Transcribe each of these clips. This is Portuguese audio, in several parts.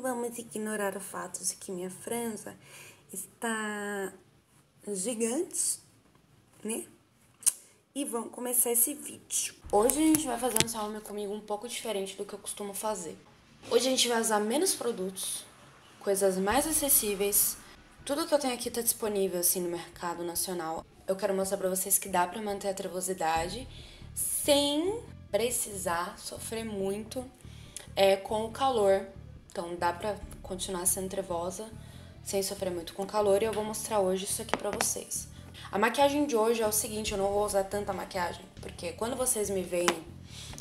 vamos ignorar o fato de que minha franja está gigante, né? E vamos começar esse vídeo. Hoje a gente vai fazer um salame comigo um pouco diferente do que eu costumo fazer. Hoje a gente vai usar menos produtos, coisas mais acessíveis. Tudo que eu tenho aqui tá disponível assim no mercado nacional. Eu quero mostrar para vocês que dá para manter a trevosidade sem precisar sofrer muito é, com o calor. Então dá pra continuar sendo trevosa sem sofrer muito com calor e eu vou mostrar hoje isso aqui pra vocês. A maquiagem de hoje é o seguinte, eu não vou usar tanta maquiagem, porque quando vocês me veem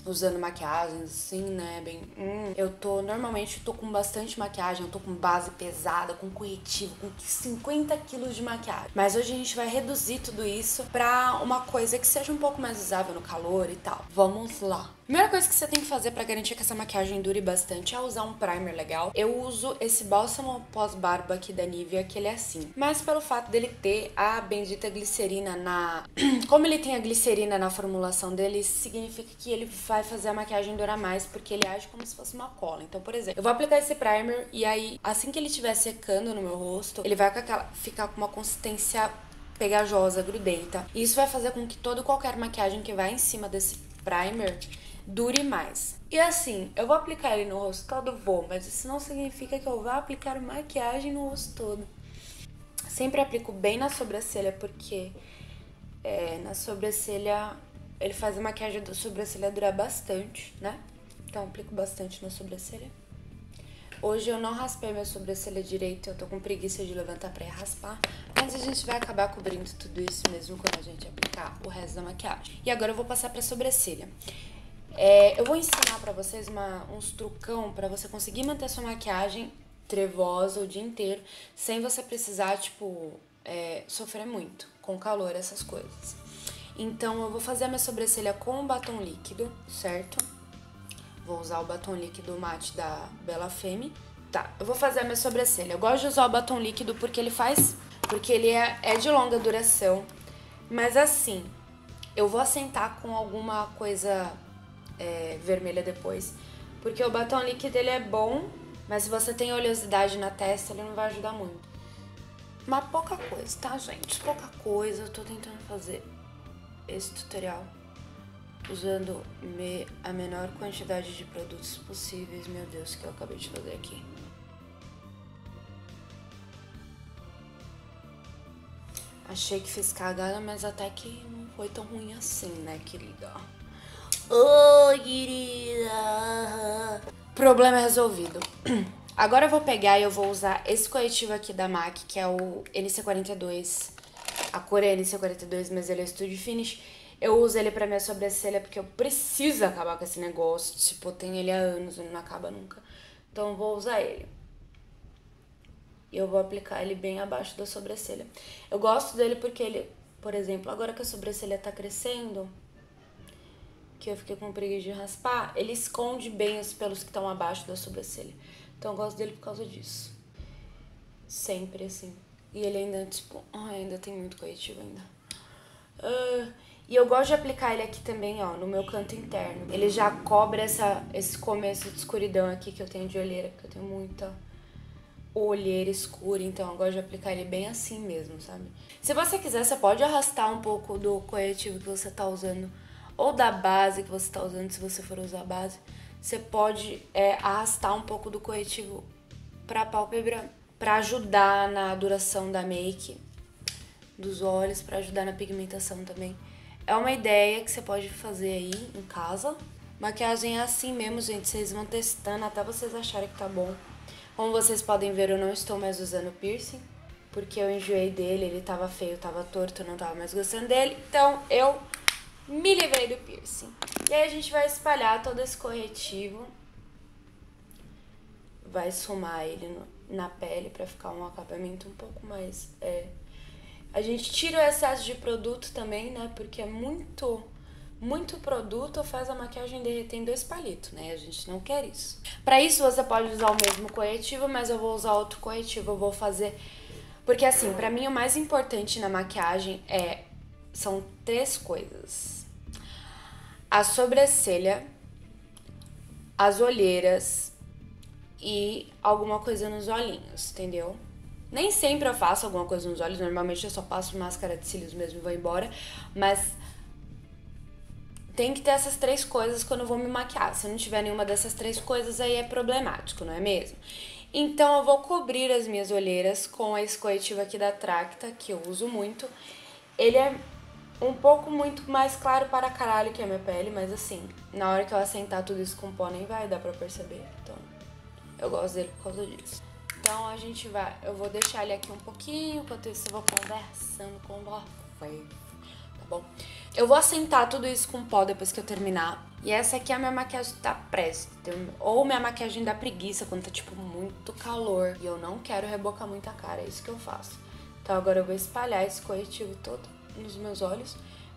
usando maquiagens, assim, né? Bem. Hum, eu tô. Normalmente tô com bastante maquiagem, eu tô com base pesada, com corretivo, com 50 quilos de maquiagem. Mas hoje a gente vai reduzir tudo isso pra uma coisa que seja um pouco mais usável no calor e tal. Vamos lá. Primeira coisa que você tem que fazer para garantir que essa maquiagem dure bastante é usar um primer legal. Eu uso esse bálsamo pós-barba aqui da Nivea, que ele é assim. Mas pelo fato dele ter a bendita glicerina na... Como ele tem a glicerina na formulação dele, significa que ele vai fazer a maquiagem durar mais, porque ele age como se fosse uma cola. Então, por exemplo, eu vou aplicar esse primer e aí, assim que ele estiver secando no meu rosto, ele vai ficar com uma consistência pegajosa, grudenta. E isso vai fazer com que toda qualquer maquiagem que vai em cima desse primer dure mais. E assim, eu vou aplicar ele no rosto todo, vou, mas isso não significa que eu vá aplicar maquiagem no rosto todo. Sempre aplico bem na sobrancelha, porque é, na sobrancelha ele faz a maquiagem da sobrancelha durar bastante, né? Então aplico bastante na sobrancelha. Hoje eu não raspei minha sobrancelha direito, eu tô com preguiça de levantar pra raspar. Mas a gente vai acabar cobrindo tudo isso mesmo quando a gente aplicar o resto da maquiagem. E agora eu vou passar pra sobrancelha. É, eu vou ensinar pra vocês uma, uns trucão para você conseguir manter sua maquiagem trevosa o dia inteiro, sem você precisar, tipo, é, sofrer muito com calor, essas coisas. Então, eu vou fazer a minha sobrancelha com batom líquido, certo? Vou usar o batom líquido mate da Bella Femme. Tá, eu vou fazer a minha sobrancelha. Eu gosto de usar o batom líquido porque ele faz... Porque ele é, é de longa duração. Mas assim, eu vou assentar com alguma coisa é, vermelha depois. Porque o batom líquido ele é bom, mas se você tem oleosidade na testa, ele não vai ajudar muito. Mas pouca coisa, tá, gente? Pouca coisa. Eu tô tentando fazer esse tutorial usando me, a menor quantidade de produtos possíveis. Meu Deus, que eu acabei de fazer aqui. Achei que fiz cagada, mas até que não foi tão ruim assim, né, querida? Oi, querida! Problema resolvido. Agora eu vou pegar e eu vou usar esse corretivo aqui da MAC, que é o NC42. A cor é NC42, mas ele é Studio Finish. Eu uso ele pra minha sobrancelha porque eu preciso acabar com esse negócio. Tipo, eu tenho ele há anos, ele não acaba nunca. Então eu vou usar ele. E eu vou aplicar ele bem abaixo da sobrancelha. Eu gosto dele porque ele, por exemplo, agora que a sobrancelha tá crescendo, que eu fiquei com preguiça de raspar, ele esconde bem os pelos que estão abaixo da sobrancelha. Então eu gosto dele por causa disso. Sempre assim. E ele ainda, tipo, ainda tem muito corretivo ainda. Uh, e eu gosto de aplicar ele aqui também, ó, no meu canto interno. Ele já cobre essa, esse começo de escuridão aqui que eu tenho de olheira, porque eu tenho muita olheira escura, então eu gosto de aplicar ele bem assim mesmo, sabe? Se você quiser, você pode arrastar um pouco do corretivo que você tá usando ou da base que você está usando, se você for usar base, você pode é, arrastar um pouco do corretivo para a pálpebra para ajudar na duração da make dos olhos, para ajudar na pigmentação também. É uma ideia que você pode fazer aí em casa. Maquiagem é assim mesmo, gente. Vocês vão testando até vocês acharem que tá bom. Como vocês podem ver, eu não estou mais usando piercing. Porque eu enjoei dele, ele tava feio, tava torto, eu não tava mais gostando dele. Então, eu me livrei do piercing. E aí a gente vai espalhar todo esse corretivo. Vai esfumar ele no, na pele para ficar um acabamento um pouco mais... É. A gente tira o excesso de produto também, né? Porque é muito... Muito produto faz a maquiagem derreter em dois palitos, né? A gente não quer isso. Para isso você pode usar o mesmo corretivo, mas eu vou usar outro corretivo. Eu vou fazer... Porque assim, para mim o mais importante na maquiagem é... São três coisas a sobrancelha, as olheiras e alguma coisa nos olhinhos, entendeu? Nem sempre eu faço alguma coisa nos olhos, normalmente eu só passo máscara de cílios mesmo e vou embora, mas tem que ter essas três coisas quando eu vou me maquiar. Se não tiver nenhuma dessas três coisas, aí é problemático, não é mesmo? Então eu vou cobrir as minhas olheiras com esse corretivo aqui da Tracta, que eu uso muito. Ele é um pouco muito mais claro para caralho que a minha pele, mas assim, na hora que eu assentar tudo isso com pó nem vai dar pra perceber. Então, eu gosto dele por causa disso. Então a gente vai, eu vou deixar ele aqui um pouquinho, enquanto isso eu vou conversando com você, tá bom? Eu vou assentar tudo isso com pó depois que eu terminar. E essa aqui é a minha maquiagem da pressa, ou minha maquiagem da preguiça, quando tá tipo muito calor e eu não quero rebocar muita cara, é isso que eu faço. Então agora eu vou espalhar esse corretivo todo nos meus olhos.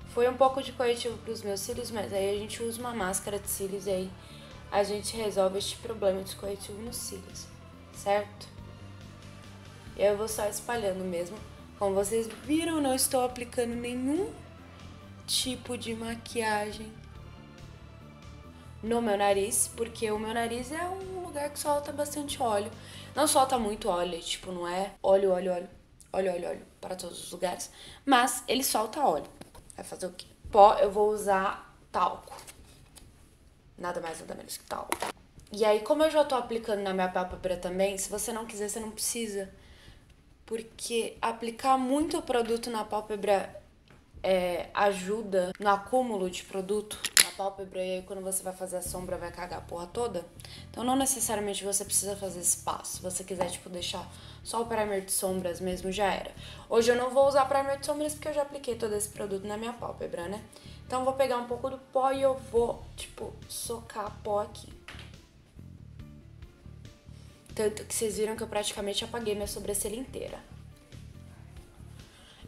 Foi um pouco de corretivo pros meus cílios, mas aí a gente usa uma máscara de cílios e aí a gente resolve este problema de corretivo nos cílios, certo? E eu vou só espalhando mesmo. Como vocês viram, não estou aplicando nenhum tipo de maquiagem no meu nariz, porque o meu nariz é um lugar que solta bastante óleo. Não solta muito óleo, tipo, não é óleo, óleo, óleo, óleo, óleo, óleo para todos os lugares, mas ele solta óleo. Vai fazer o quê? Pó, eu vou usar talco. Nada mais, nada menos que talco. E aí, como eu já tô aplicando na minha pálpebra também, se você não quiser, você não precisa. Porque aplicar muito produto na pálpebra é, ajuda no acúmulo de produto pálpebra e aí quando você vai fazer a sombra vai cagar a porra toda. Então não necessariamente você precisa fazer esse passo. Se você quiser, tipo, deixar só o primer de sombras mesmo, já era. Hoje eu não vou usar primer de sombras porque eu já apliquei todo esse produto na minha pálpebra, né? Então eu vou pegar um pouco do pó e eu vou, tipo, socar pó aqui. Tanto que vocês viram que eu praticamente apaguei minha sobrancelha inteira.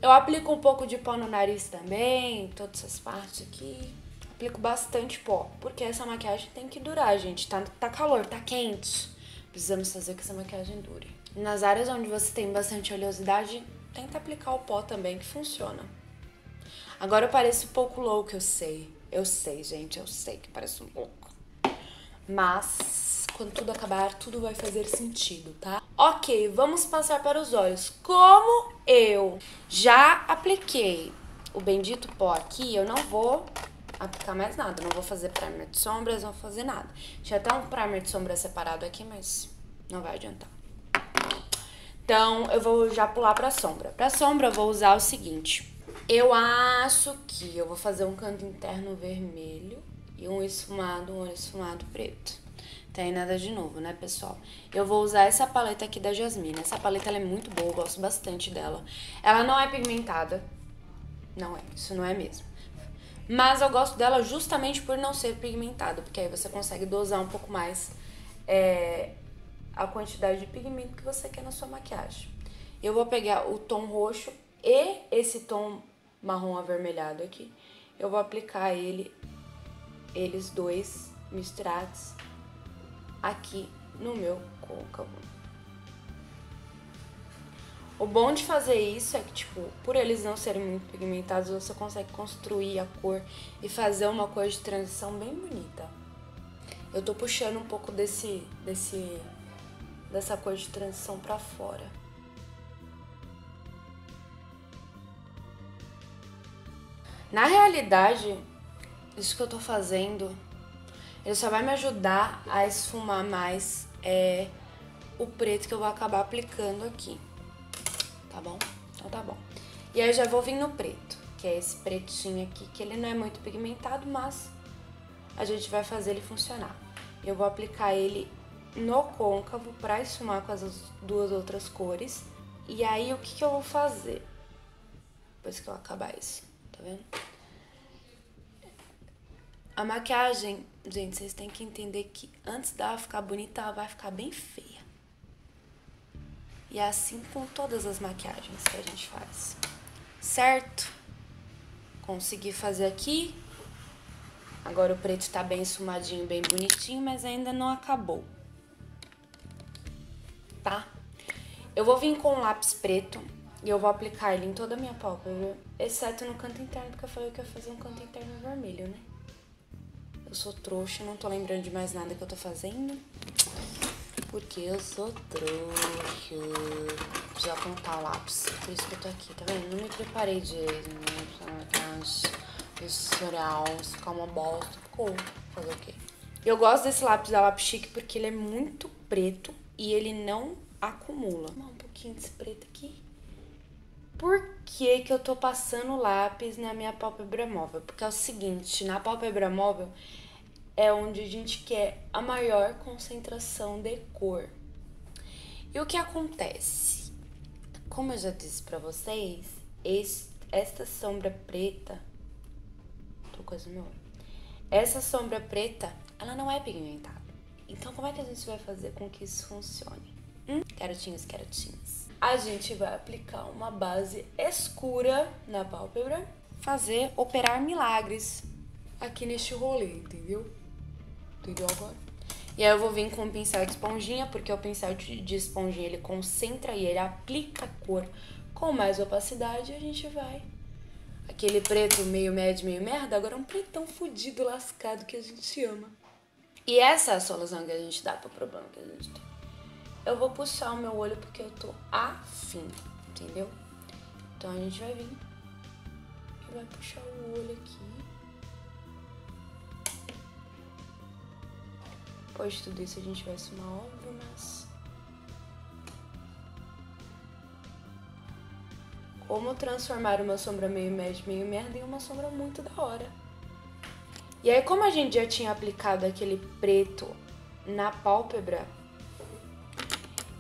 Eu aplico um pouco de pó no nariz também, todas essas partes aqui. Aplico bastante pó, porque essa maquiagem tem que durar, gente. Tá, tá calor, tá quente. Precisamos fazer que essa maquiagem dure. Nas áreas onde você tem bastante oleosidade, tenta aplicar o pó também, que funciona. Agora eu pareço um pouco louco, eu sei. Eu sei, gente, eu sei que parece um pouco. Mas quando tudo acabar, tudo vai fazer sentido, tá? Ok, vamos passar para os olhos. Como eu já apliquei o bendito pó aqui, eu não vou aplicar mais nada. Não vou fazer primer de sombras, não vou fazer nada. Tinha até um primer de sombra separado aqui, mas não vai adiantar. Então, eu vou já pular pra sombra. Pra sombra, eu vou usar o seguinte. Eu acho que eu vou fazer um canto interno vermelho e um esfumado, um esfumado preto. Tem nada de novo, né, pessoal? Eu vou usar essa paleta aqui da Jasmine. Essa paleta é muito boa, eu gosto bastante dela. Ela não é pigmentada. Não é, isso não é mesmo. Mas eu gosto dela justamente por não ser pigmentada, porque aí você consegue dosar um pouco mais é, a quantidade de pigmento que você quer na sua maquiagem. Eu vou pegar o tom roxo e esse tom marrom avermelhado aqui. Eu vou aplicar ele, eles dois misturados aqui no meu côncavo. O bom de fazer isso é que, tipo, por eles não serem muito pigmentados, você consegue construir a cor e fazer uma cor de transição bem bonita. Eu tô puxando um pouco desse, desse, dessa cor de transição pra fora. Na realidade, isso que eu tô fazendo ele só vai me ajudar a esfumar mais é, o preto que eu vou acabar aplicando aqui. Tá bom? Então tá bom. E aí eu já vou vir no preto, que é esse pretinho aqui, que ele não é muito pigmentado, mas a gente vai fazer ele funcionar. Eu vou aplicar ele no côncavo pra esfumar com as duas outras cores. E aí o que, que eu vou fazer? Depois que eu acabar isso, tá vendo? A maquiagem, gente, vocês têm que entender que antes dela ficar bonita, ela vai ficar bem feia. E é assim com todas as maquiagens que a gente faz. Certo? Consegui fazer aqui. Agora o preto tá bem esfumadinho, bem bonitinho, mas ainda não acabou. Tá? Eu vou vir com um lápis preto e eu vou aplicar ele em toda a minha pálpebra, exceto no canto interno, porque eu falei que eu ia fazer um canto interno vermelho, né? Eu sou trouxa, não tô lembrando de mais nada que eu tô fazendo. Por porque eu sou trouxa. Preciso apontar o lápis. Por isso que eu tô aqui, tá vendo? Não me preparei direito, né? Pra tutorial, ficar uma bosta. Ficou. Fazer o quê? Eu gosto desse lápis da Lápis Chic porque ele é muito preto e ele não acumula. Vou um pouquinho desse preto aqui. Por que, que eu tô passando lápis na minha pálpebra móvel? Porque é o seguinte, na pálpebra móvel é onde a gente quer a maior concentração de cor. E o que acontece? Como eu já disse para vocês, esta sombra preta, tô no meu. Essa sombra preta, ela não é pigmentada. Então, como é que a gente vai fazer com que isso funcione? Hum? Carotinhos, carotinhos. A gente vai aplicar uma base escura na pálpebra, fazer operar milagres aqui neste rolê, entendeu? Agora? E aí eu vou vir com o pincel de esponjinha, porque o pincel de esponjinha ele concentra e ele aplica cor com mais opacidade e a gente vai. Aquele preto meio médio, meio merda, agora é um pretão fudido, lascado que a gente ama. E essa é a solução que a gente dá pro problema que a gente tem. Eu vou puxar o meu olho porque eu tô afim, entendeu? Então a gente vai vir e vai puxar o olho aqui. De tudo isso a gente vai sumar óbvio, mas... Como transformar uma sombra meio média, meio merda em uma sombra muito da hora. E aí, como a gente já tinha aplicado aquele preto na pálpebra,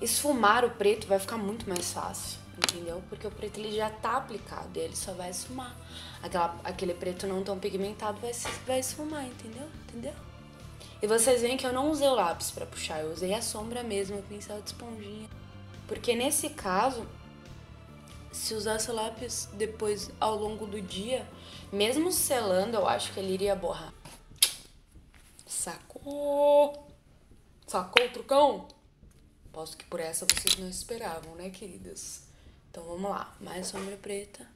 esfumar o preto vai ficar muito mais fácil, entendeu? Porque o preto ele já tá aplicado e ele só vai esfumar. Aquela, aquele preto não tão pigmentado vai, vai esfumar, entendeu? Entendeu? E vocês veem que eu não usei o lápis para puxar, eu usei a sombra mesmo, o pincel de esponjinha. Porque nesse caso, se usasse o lápis depois ao longo do dia, mesmo selando, eu acho que ele iria borrar. Sacou? Sacou, trucão? Posso que por essa vocês não esperavam, né, queridas? Então vamos lá, mais sombra preta.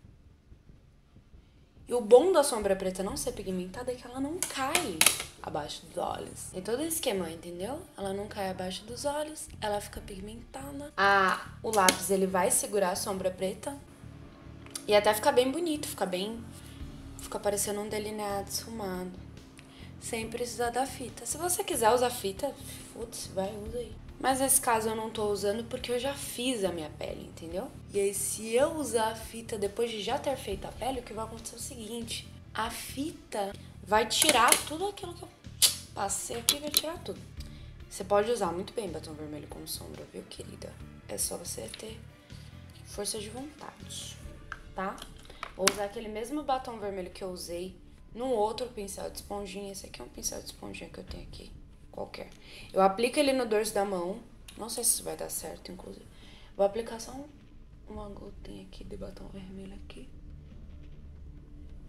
E o bom da sombra preta não ser pigmentada é que ela não cai abaixo dos olhos. Tem todo o esquema, entendeu? Ela não cai abaixo dos olhos, ela fica pigmentada. Ah, o lápis ele vai segurar a sombra preta e até fica bem bonito, fica bem... Fica parecendo um delineado esfumado. Sem precisar da fita. Se você quiser usar fita, foda-se, vai, usa aí. Mas nesse caso eu não tô usando porque eu já fiz a minha pele, entendeu? E aí se eu usar a fita depois de já ter feito a pele, o que vai acontecer é o seguinte. A fita vai tirar tudo aquilo que eu passei aqui, vai tirar tudo. Você pode usar muito bem batom vermelho como sombra, viu, querida? É só você ter força de vontade, tá? Vou usar aquele mesmo batom vermelho que eu usei num outro pincel de esponjinha. Esse aqui é um pincel de esponjinha que eu tenho aqui qualquer. Eu aplico ele no dorso da mão. Não sei se isso vai dar certo, inclusive. Vou aplicar só um, uma gotinha aqui de batom vermelho aqui.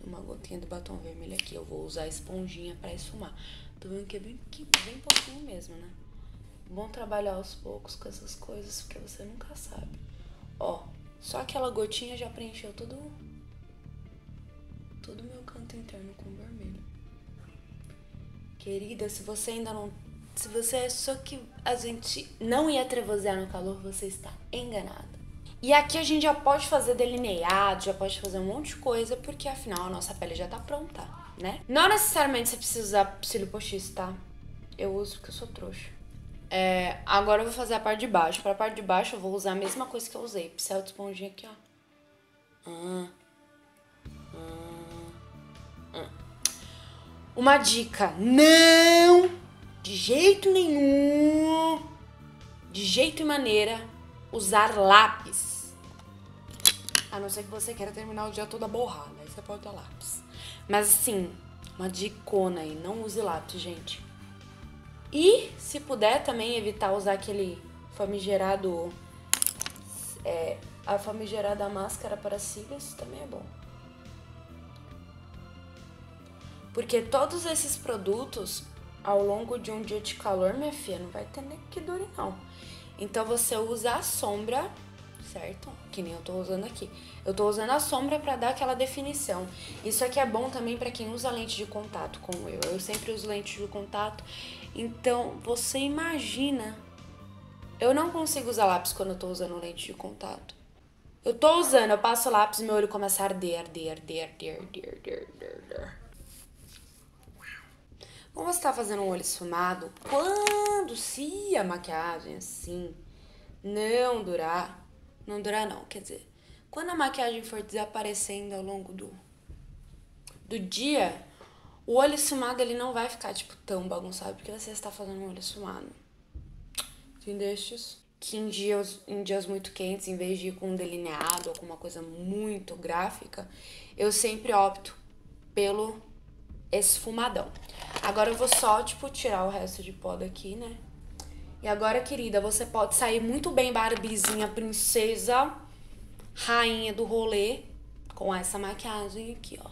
Uma gotinha de batom vermelho aqui. Eu vou usar a esponjinha pra esfumar. Tô vendo que é bem, bem pouquinho mesmo, né? Bom trabalhar aos poucos com essas coisas, porque você nunca sabe. Ó, só aquela gotinha já preencheu todo todo o meu canto interno com vermelho. Querida, se você ainda não. Se você achou que a gente não ia trevozear no calor, você está enganada. E aqui a gente já pode fazer delineado, já pode fazer um monte de coisa, porque afinal a nossa pele já tá pronta, né? Não necessariamente você precisa usar cílio postiço, tá? Eu uso porque eu sou trouxa. É, agora eu vou fazer a parte de baixo. Pra parte de baixo eu vou usar a mesma coisa que eu usei. Pincel de esponjinha aqui, ó. Ah, Uma dica: não, de jeito nenhum, de jeito e maneira, usar lápis. A não ser que você queira terminar o dia toda borrada, aí você pode usar lápis. Mas assim, uma dicona aí, não use lápis, gente. E, se puder, também evitar usar aquele famigerado. É, a famigerada máscara para cílios também é bom. Porque todos esses produtos, ao longo de um dia de calor, minha filha, não vai ter nem que dure não. Então você usa a sombra, certo? Que nem eu tô usando aqui. Eu tô usando a sombra para dar aquela definição. Isso aqui é bom também para quem usa lente de contato, como eu. Eu sempre uso lente de contato. Então, você imagina Eu não consigo usar lápis quando eu tô usando lente de contato. Eu tô usando, eu passo lápis e meu olho começa a arder, arder, arder, arder, arder, arder, arder. Como você tá fazendo um olho esfumado, quando se a maquiagem assim não durar, não durar não, quer dizer, quando a maquiagem for desaparecendo ao longo do, do dia, o olho esfumado ele não vai ficar tipo tão bagunçado porque você está fazendo um olho esfumado. Entendestes? Que em dias, em dias muito quentes, em vez de ir com um delineado ou com uma coisa muito gráfica, eu sempre opto pelo esfumadão. Agora eu vou só, tipo, tirar o resto de pó daqui, né? E agora, querida, você pode sair muito bem Barbizinha, princesa, rainha do rolê, com essa maquiagem aqui, ó.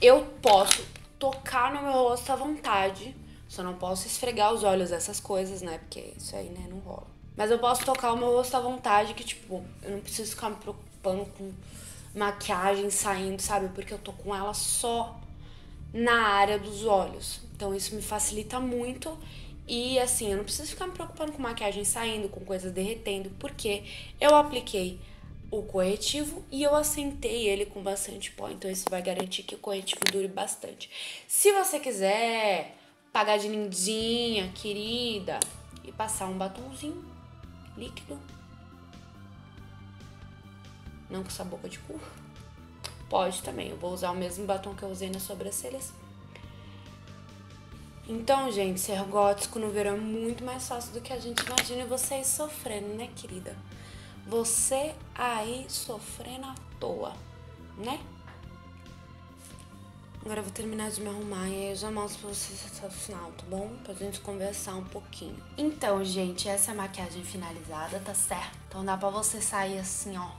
Eu posso tocar no meu rosto à vontade, só não posso esfregar os olhos, essas coisas, né? Porque isso aí, né, não rola. Mas eu posso tocar o meu rosto à vontade, que, tipo, eu não preciso ficar me preocupando com maquiagem saindo, sabe? Porque eu tô com ela só na área dos olhos. Então isso me facilita muito e assim, eu não preciso ficar me preocupando com maquiagem saindo, com coisas derretendo, porque eu apliquei o corretivo e eu assentei ele com bastante pó, então isso vai garantir que o corretivo dure bastante. Se você quiser pagar de lindinha, querida, e passar um batomzinho líquido, não com essa boca de cu, pode também. Eu vou usar o mesmo batom que eu usei nas sobrancelhas então, gente, ser gótico no verão é muito mais fácil do que a gente imagina e vocês sofrendo, né, querida? Você aí sofrendo à toa, né? Agora eu vou terminar de me arrumar e aí eu já mostro pra vocês até o final, tá bom? Pra gente conversar um pouquinho. Então, gente, essa é a maquiagem finalizada, tá certo? Então dá pra você sair assim, ó,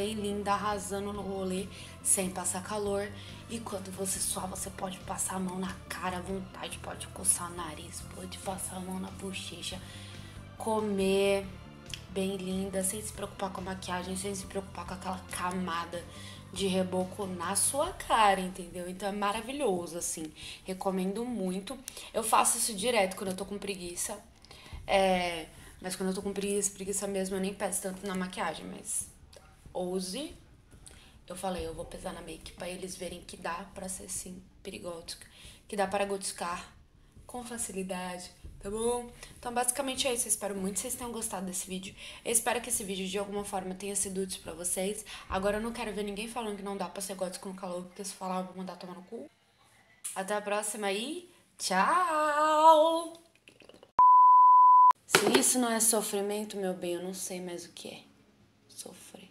bem linda, arrasando no rolê, sem passar calor. E quando você suar, você pode passar a mão na cara à vontade, pode coçar o nariz, pode passar a mão na bochecha, comer bem linda, sem se preocupar com a maquiagem, sem se preocupar com aquela camada de reboco na sua cara, entendeu? Então é maravilhoso, assim. Recomendo muito. Eu faço isso direto quando eu tô com preguiça. É, mas quando eu tô com preguiça, preguiça mesmo, eu nem peço tanto na maquiagem, mas ouse. Eu falei, eu vou pesar na make para eles verem que dá para ser sim perigótica, que dá para gotiscar com facilidade, tá bom? Então, basicamente é isso. Eu espero muito que vocês tenham gostado desse vídeo. Eu espero que esse vídeo de alguma forma tenha sido útil pra vocês. Agora eu não quero ver ninguém falando que não dá pra ser gótico no calor, porque se falar eu vou mandar tomar no cu. Até a próxima aí. Tchau! Se isso não é sofrimento, meu bem, eu não sei mais o que é. Sofrer.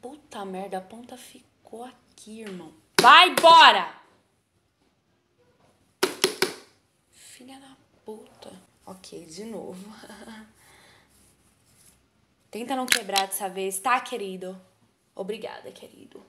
Puta merda, a ponta ficou aqui, irmão. Vai embora! Filha da puta. Ok, de novo. Tenta não quebrar dessa vez, tá, querido? Obrigada, querido.